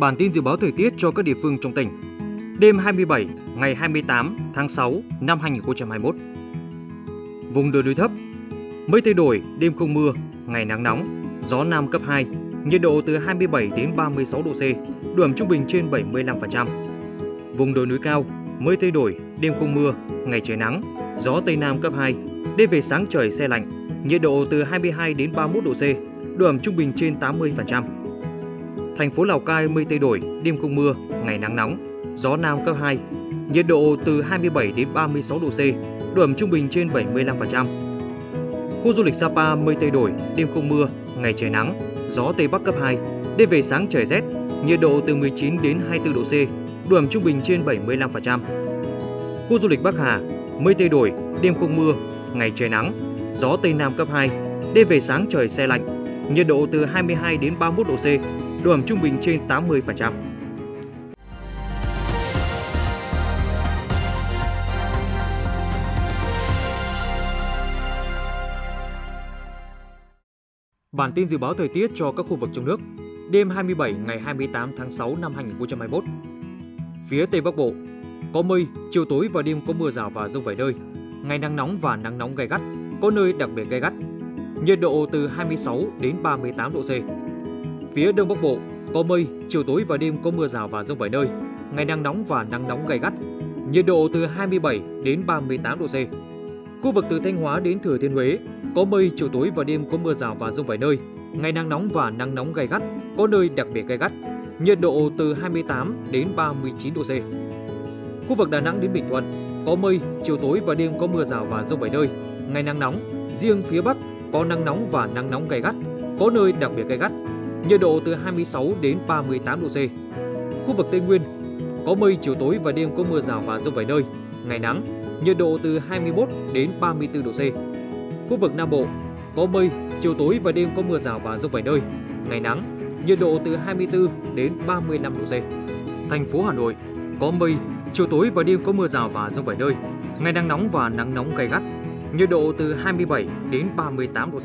Bản tin dự báo thời tiết cho các địa phương trong tỉnh. Đêm 27 ngày 28 tháng 6 năm 2021. Vùng đồi núi thấp, mây thay đổi, đêm không mưa, ngày nắng nóng, gió nam cấp 2, nhiệt độ từ 27 đến 36 độ C, độ ẩm trung bình trên 75%. Vùng đồi núi cao, mây thay đổi, đêm không mưa, ngày trời nắng, gió tây nam cấp 2, đêm về sáng trời xe lạnh, nhiệt độ từ 22 đến 31 độ C, độ ẩm trung bình trên 80%. Thành phố Lào Cai mây thay đổi, đêm không mưa, ngày nắng nóng, gió nam cấp 2, nhiệt độ từ 27 đến 36 độ C, độ ẩm trung bình trên 75%. Khu du lịch Sapa mây thay đổi, đêm không mưa, ngày trời nắng, gió tây bắc cấp 2, đêm về sáng trời rét, nhiệt độ từ 19 đến 24 độ C, độ ẩm trung bình trên 75%. Khu du lịch Bắc Hà, mây thay đổi, đêm không mưa, ngày trời nắng, gió tây nam cấp 2, đêm về sáng trời xe lạnh, nhiệt độ từ 22 đến 31 độ C, độ ẩm trung bình trên 80%. Bản tin dự báo thời tiết cho các khu vực trong nước. Đêm 27 ngày 28 tháng 6 năm 2021. Phía Tây Bắc Bộ, có mây, chiều tối và đêm có mưa rào và rông vài nơi. Ngày nắng nóng và nắng nóng gai gắt, có nơi đặc biệt gai gắt. Nhiệt độ từ 26 đến 38 độ C. Phía Đông Bắc Bộ, có mây, chiều tối và đêm có mưa rào và rông vài nơi. Ngày nắng nóng và nắng nóng gai gắt. Nhiệt độ từ 27 đến 38 độ C. Khu vực từ Thanh Hóa đến Thừa Thiên Huế, có mây, chiều tối và đêm có mưa rào và rông vài nơi. Ngày nắng nóng và nắng nóng gai gắt, có nơi đặc biệt gai gắt. Nhiệt độ từ 28 đến 39 độ C. Khu vực Đà Nẵng đến Bình Thuận, có mây, chiều tối và đêm có mưa rào và rông vài nơi. Ngày nắng nóng, riêng phía Bắc có nắng nóng và nắng nóng gai gắt, có nơi đặc biệt gai gắt. Nhiệt độ từ 26 đến 38 độ C. Khu vực Tây Nguyên, có mây, chiều tối và đêm có mưa rào và rông vài nơi. Ngày nắng, nhiệt độ từ 21 đến 34 độ C. Khu vực Nam Bộ, có mây, chiều tối và đêm có mưa rào và rông vài nơi. Ngày nắng, nhiệt độ từ 24 đến 35 độ C. Thành phố Hà Nội, có mây, chiều tối và đêm có mưa rào và rông vài nơi. Ngày nắng nóng và nắng nóng gay gắt. Nhiệt độ từ 27 đến 38 độ C.